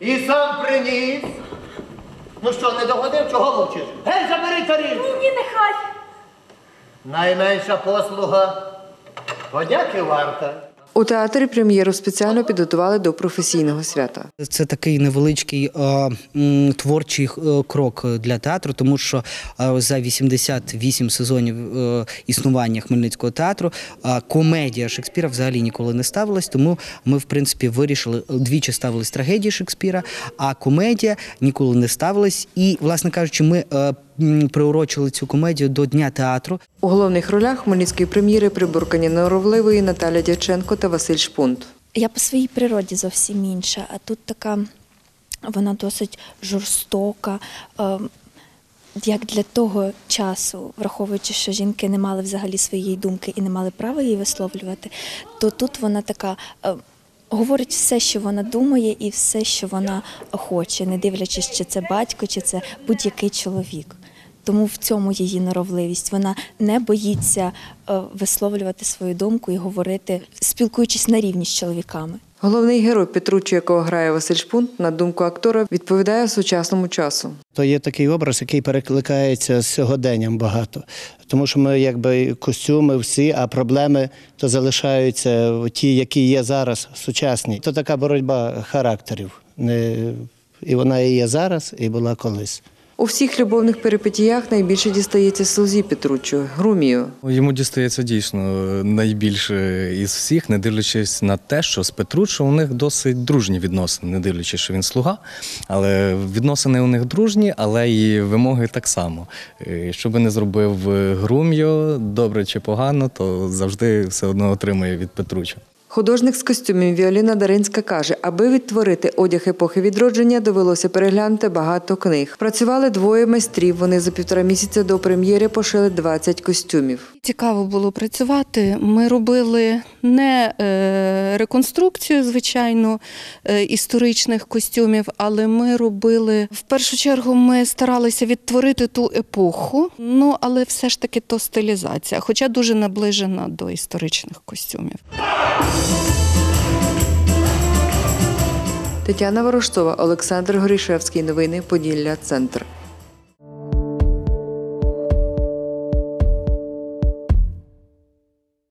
І сам приніс. Ну що, не догодив, чого мовчиш? Гей, забери тарілку. Ні, нехай. Найменша послуга. Подяки варта. У театрі прем'єру спеціально підготували до професійного свята. Це такий невеличкий е, творчий е, крок для театру, тому що е, за 88 сезонів існування Хмельницького театру комедія Шекспіра взагалі ніколи не ставилась. Тому ми, в принципі, вирішили двічі ставились трагедії Шекспіра, а комедія ніколи не ставилась. І, власне кажучи, ми приурочили цю комедію до Дня театру. У головних ролях хмельницької прем'єри прибуркані Норовливої Наталя Дяченко та Василь Шпунт. Я по своїй природі зовсім інша, а тут така вона досить жорстока. е, Як для того часу, враховуючи, що жінки не мали взагалі своєї думки і не мали права її висловлювати, то тут вона така е, говорить все, що вона думає, і все, що вона хоче, не дивлячись, чи це батько, чи це будь-який чоловік. Тому в цьому її норовливість. Вона не боїться е, висловлювати свою думку і говорити, спілкуючись на рівні з чоловіками. Головний герой Петруччо, якого грає Василь Шпунт, на думку актора, відповідає сучасному часу. То є такий образ, який перекликається з сьогоденням багато. Тому що ми якби костюми всі, а проблеми то залишаються ті, які є зараз, сучасні. То така боротьба характерів. Не... І вона і є зараз, і була колись. У всіх любовних перипетіях найбільше дістається Сузі Петруччо, Грумію. Йому дістається дійсно найбільше із всіх, не дивлячись на те, що з Петруччо у них досить дружні відносини, не дивлячись, що він слуга. Але відносини у них дружні, але і вимоги так само. Е, Що би не зробив Грум'йо, добре чи погано, то завжди все одно отримує від Петруччо. Художник з костюмів Віоліна Даринська каже, аби відтворити одяг епохи відродження, довелося переглянути багато книг. Працювали двоє майстрів. Вони за півтора місяця до прем'єри пошили 20 костюмів. Цікаво було працювати. Ми робили не е, реконструкцію, звичайно, е, історичних костюмів, але ми робили в першу чергу. Ми старалися відтворити ту епоху, ну але все ж таки то стилізація, хоча дуже наближена до історичних костюмів. Тетяна Ворожцова, Олександр Горішевський. Новини Поділля Центр.